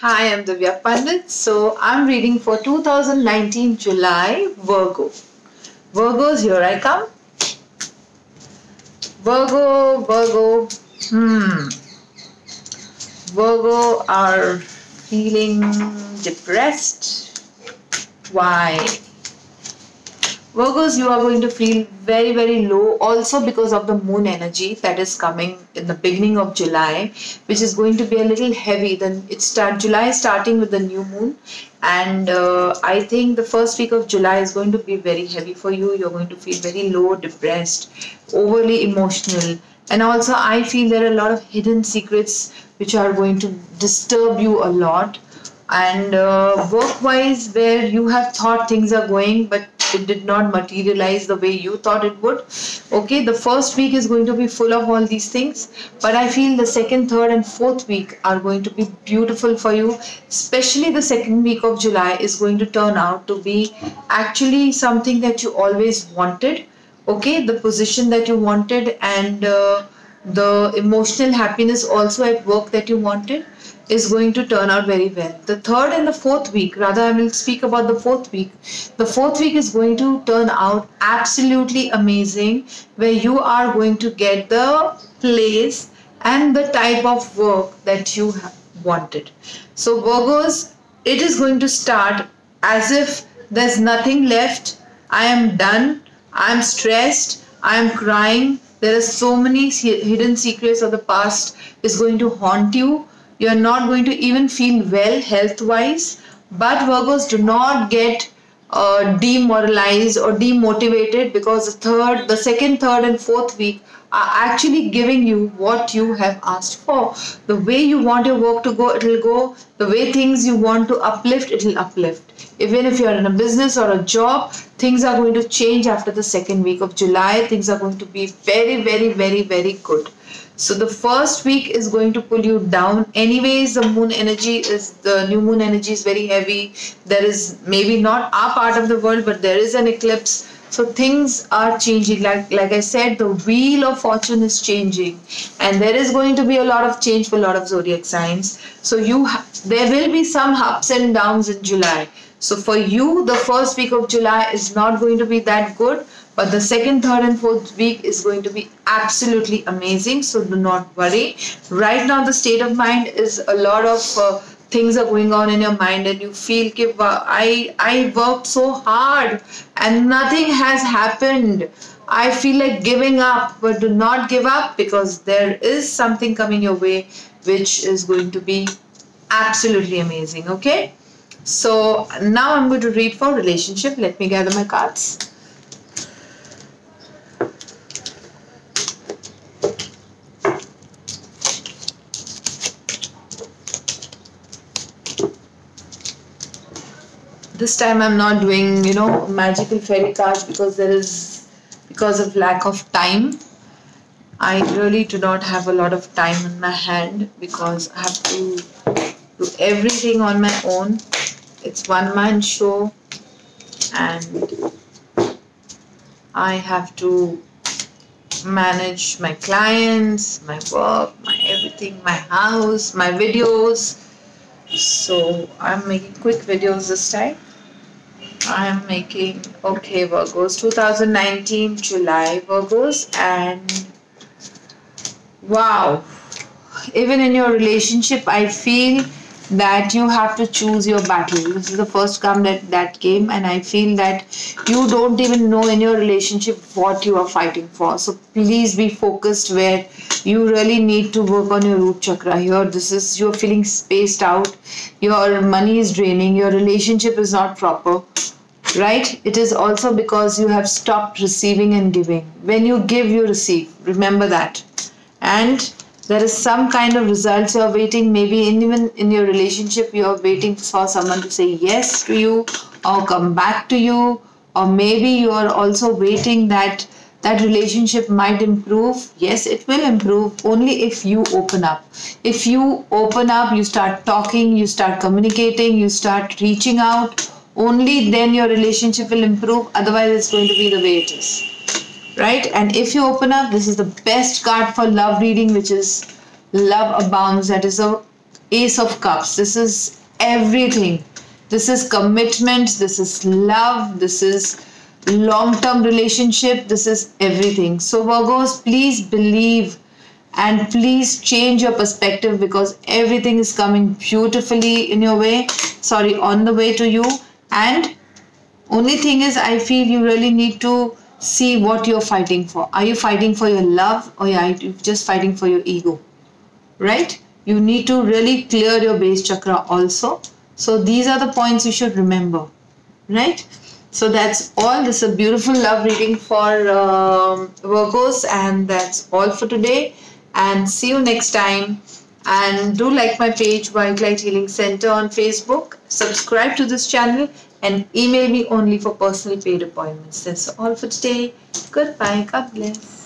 Hi, I'm Divyaa Pandit. So I'm reading for 2019 July Virgo. Virgos, here I come. Virgo, Virgo, hmm. Virgo are feeling depressed. Why? Virgos, you are going to feel very, very low also because of the moon energy that is coming in the beginning of July, which is going to be a little heavy. Then it start July starting with the new moon, and uh, I think the first week of July is going to be very heavy for you. You're going to feel very low, depressed, overly emotional, and also I feel there are a lot of hidden secrets which are going to disturb you a lot. And uh, work wise, where you have thought things are going, but it did not materialize the way you thought it would. Okay the first week is going to be full of all these things but i feel the second third and fourth week are going to be beautiful for you. Especially the second week of july is going to turn out to be actually something that you always wanted. Okay the position that you wanted and uh, the emotional happiness also at work that you wanted is going to turn out very well. The third and the fourth week, rather, I will speak about the fourth week. The fourth week is going to turn out absolutely amazing, where you are going to get the place and the type of work that you wanted. So, Virgos, it is going to start as if there's nothing left. I am done. I am stressed. I am crying. There are so many hidden secrets of the past is going to haunt you. You're not going to even feel well health wise but virgos do not get uh, demoralized or demotivated because the third the second third and fourth week are actually giving you what you have asked for. The way you want your work to go it will go. The way things you want to uplift it will uplift even if you're in a business or a job things are going to change after the second week of july things are going to be very very very very good so the first week is going to pull you down. Anyways, the moon energy is the new moon energy is very heavy. There is maybe not our part of the world, but there is an eclipse. So things are changing. Like like I said, the wheel of fortune is changing, and there is going to be a lot of change for a lot of zodiac signs. So you there will be some ups and downs in July. So for you, the first week of July is not going to be that good but the second, third, and fourth week is going to be absolutely amazing. So do not worry. Right now, the state of mind is a lot of uh, things are going on in your mind, and you feel, I I worked so hard and nothing has happened. I feel like giving up, but do not give up because there is something coming your way which is going to be absolutely amazing. Okay. So now I'm going to read for relationship. Let me gather my cards. this time I'm not doing you know magical fairy cards because there is because of lack of time I really do not have a lot of time in my hand because I have to do everything on my own it's one man show and I have to manage my clients, my work, my everything, my house, my videos. So I'm making quick videos this time. I'm making okay Virgos 2019 July Virgos and wow even in your relationship I feel that you have to choose your battle. This is the first come that that came and I feel that you don't even know in your relationship what you are fighting for. So please be focused where you really need to work on your root chakra. Here this is you're feeling spaced out. Your money is draining. Your relationship is not proper right? It is also because you have stopped receiving and giving. When you give you receive. Remember that. And there is some kind of results you're waiting. Maybe in, even in your relationship you're waiting for someone to say yes to you or come back to you. Or maybe you are also waiting that that relationship might improve. Yes it will improve. Only if you open up. If you open up you start talking you start communicating you start reaching out only then your relationship will improve. Otherwise it's going to be the way it is right and if you open up this is the best card for love reading which is love abounds that is a Ace of Cups. This is everything. This is commitment. This is love. This is long term relationship. This is everything. So, Virgos, please believe and please change your perspective because everything is coming beautifully in your way. Sorry, on the way to you. And only thing is, I feel you really need to see what you're fighting for. Are you fighting for your love or are you just fighting for your ego? Right? You need to really clear your base chakra also. So these are the points you should remember. Right? So that's all. This is a beautiful love reading for um, Virgos, and that's all for today. And see you next time. And do like my page, White Light Healing Center on Facebook. Subscribe to this channel and email me only for personal paid appointments. That's all for today. Goodbye. God bless.